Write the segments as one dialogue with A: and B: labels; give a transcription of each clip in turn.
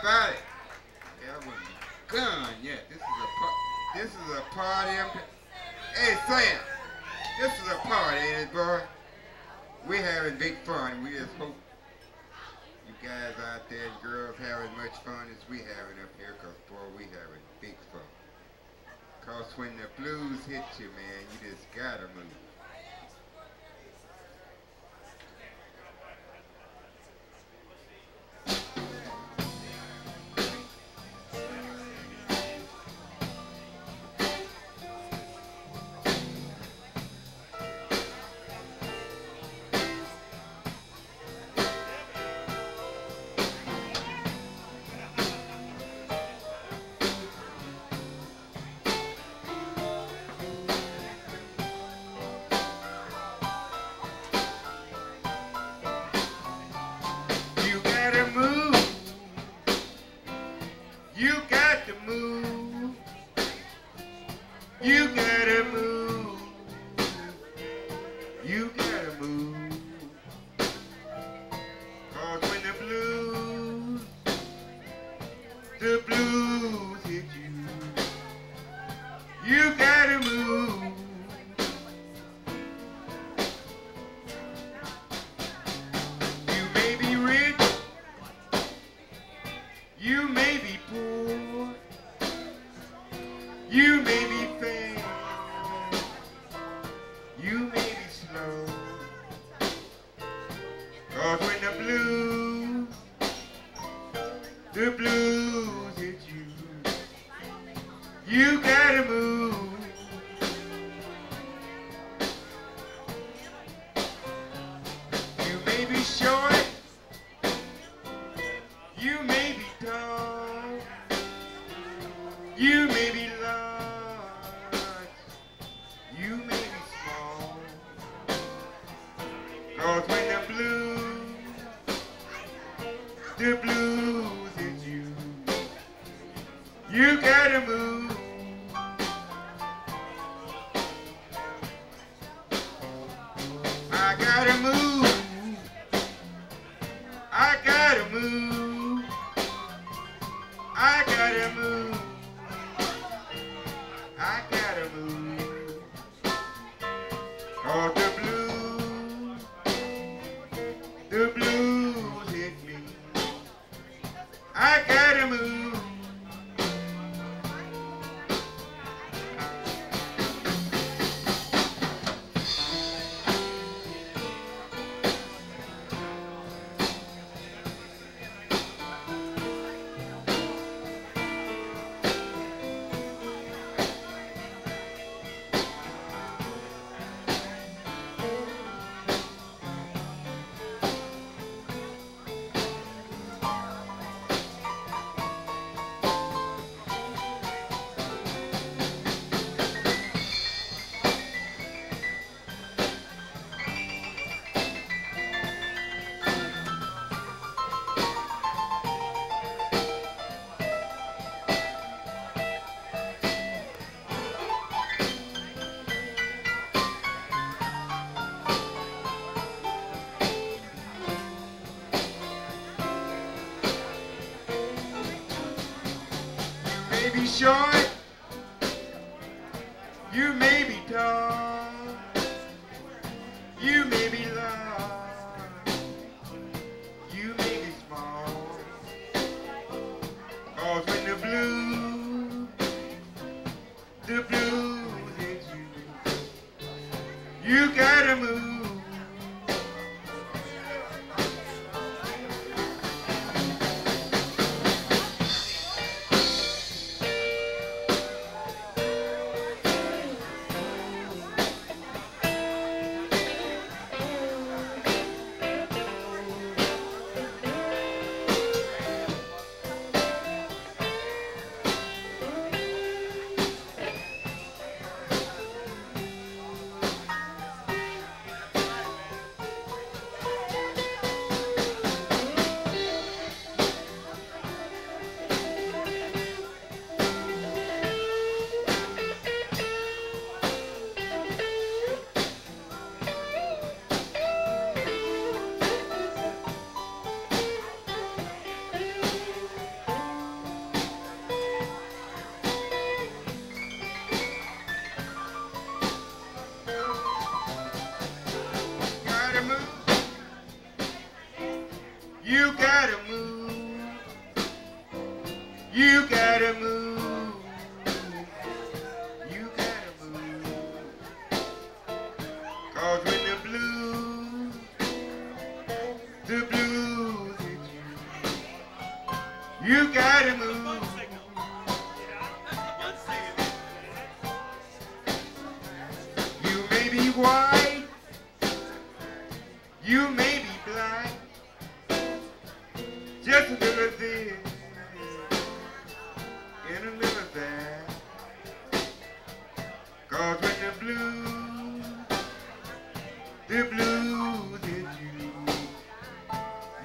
A: About it? Yeah. This is a this is a party. Hey Sam, this is a party, ain't it, boy? We're having big fun. We just hope you guys out there girls having much fun as we having up here, cause boy, we having big fun. Cause when the blues hit you, man, you just gotta move. You got Cause when the blues, the blues hit you, you gotta move. You may be short, you may be tall, you may be you gotta move. I gotta move. I gotta move. I gotta move. I gotta move. Cause the blues, the blues hit me. I gotta move. Be short, you may be tall, You gotta move. You gotta move. You gotta move. Cause when the blues, the blues hit you, you gotta move. You may be white, you may Cause when the blues, the blues hit you,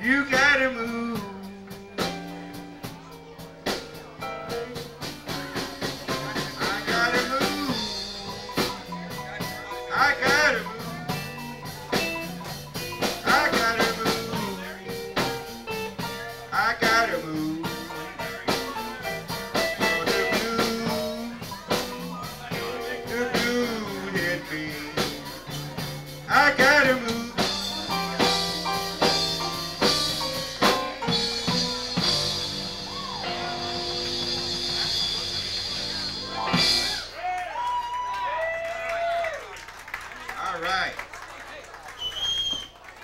A: you gotta move.